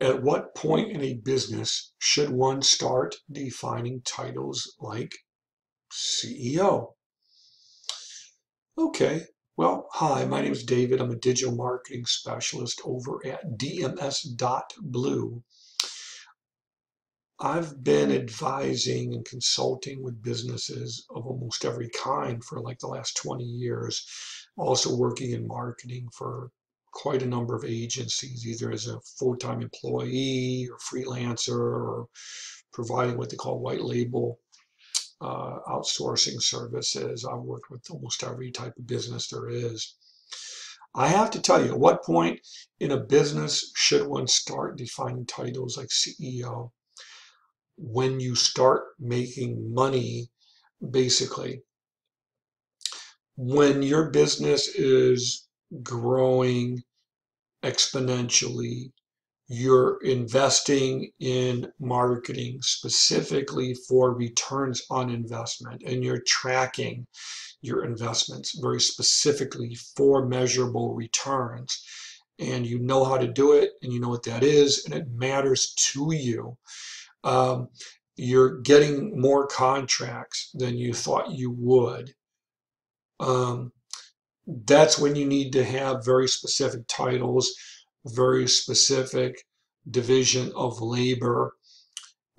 At what point in a business should one start defining titles like CEO? Okay, well, hi, my name is David. I'm a digital marketing specialist over at DMS.blue. I've been advising and consulting with businesses of almost every kind for like the last 20 years, also working in marketing for quite a number of agencies, either as a full-time employee or freelancer or providing what they call white label uh, outsourcing services. I've worked with almost every type of business there is. I have to tell you, at what point in a business should one start defining titles like CEO? When you start making money, basically. When your business is growing exponentially, you're investing in marketing specifically for returns on investment and you're tracking your investments very specifically for measurable returns. And you know how to do it and you know what that is and it matters to you. Um, you're getting more contracts than you thought you would. Um, that's when you need to have very specific titles very specific division of labor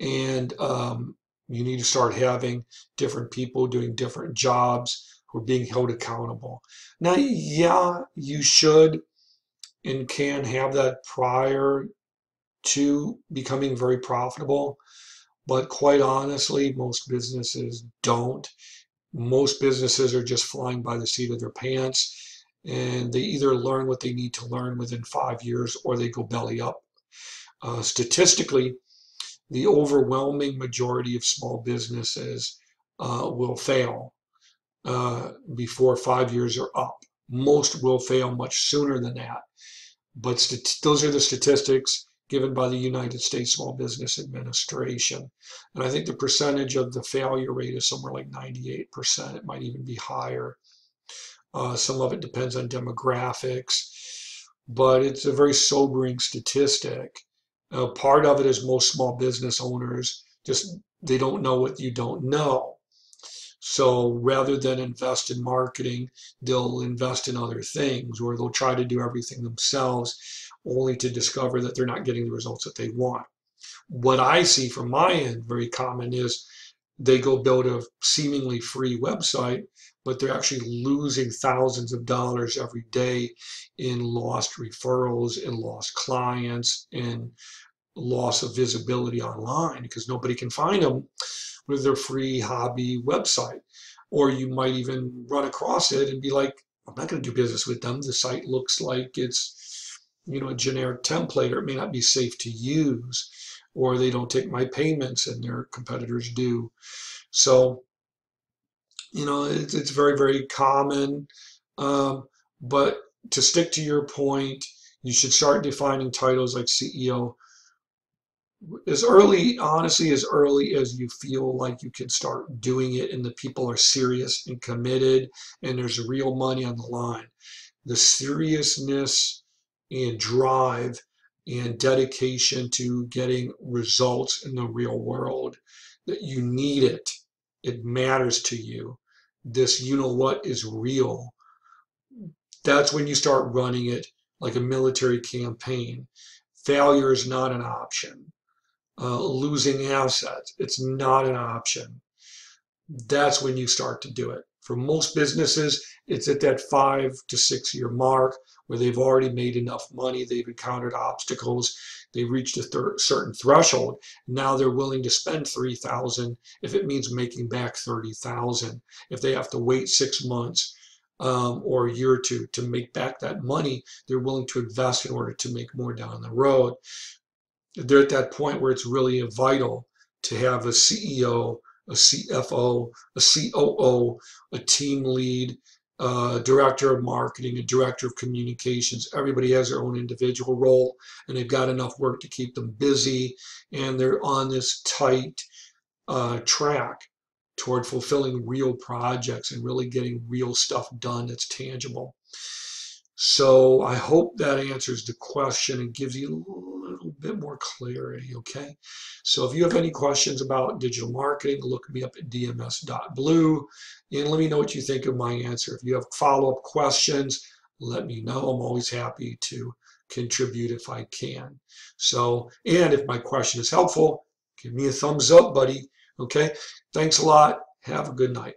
and um, you need to start having different people doing different jobs who are being held accountable. Now, yeah, you should and can have that prior to becoming very profitable, but quite honestly, most businesses don't. Most businesses are just flying by the seat of their pants and they either learn what they need to learn within five years or they go belly up. Uh, statistically, the overwhelming majority of small businesses uh, will fail uh, before five years are up. Most will fail much sooner than that. But those are the statistics given by the United States Small Business Administration. And I think the percentage of the failure rate is somewhere like 98%. It might even be higher. Uh, some of it depends on demographics, but it's a very sobering statistic. Uh, part of it is most small business owners just they don't know what you don't know. So rather than invest in marketing, they'll invest in other things, or they'll try to do everything themselves, only to discover that they're not getting the results that they want. What I see from my end, very common, is they go build a seemingly free website but they're actually losing thousands of dollars every day in lost referrals and lost clients and loss of visibility online because nobody can find them with their free hobby website. Or you might even run across it and be like, I'm not going to do business with them. The site looks like it's, you know, a generic template, or it may not be safe to use, or they don't take my payments and their competitors do. So you know, it's, it's very, very common. Um, but to stick to your point, you should start defining titles like CEO as early, honestly, as early as you feel like you can start doing it and the people are serious and committed and there's real money on the line. The seriousness and drive and dedication to getting results in the real world that you need it. It matters to you this you know what is real, that's when you start running it like a military campaign. Failure is not an option. Uh, losing assets, it's not an option. That's when you start to do it. For most businesses, it's at that five to six year mark where they've already made enough money, they've encountered obstacles, they reached a th certain threshold. Now they're willing to spend 3000 if it means making back 30000 If they have to wait six months um, or a year or two to make back that money, they're willing to invest in order to make more down the road. They're at that point where it's really vital to have a CEO, a CFO, a COO, a team lead, uh, director of marketing, a director of communications. Everybody has their own individual role, and they've got enough work to keep them busy, and they're on this tight uh, track toward fulfilling real projects and really getting real stuff done that's tangible. So I hope that answers the question and gives you a bit more clarity, okay? So if you have any questions about digital marketing, look me up at dms.blue and let me know what you think of my answer. If you have follow-up questions, let me know. I'm always happy to contribute if I can. So, and if my question is helpful, give me a thumbs up, buddy. Okay, thanks a lot. Have a good night.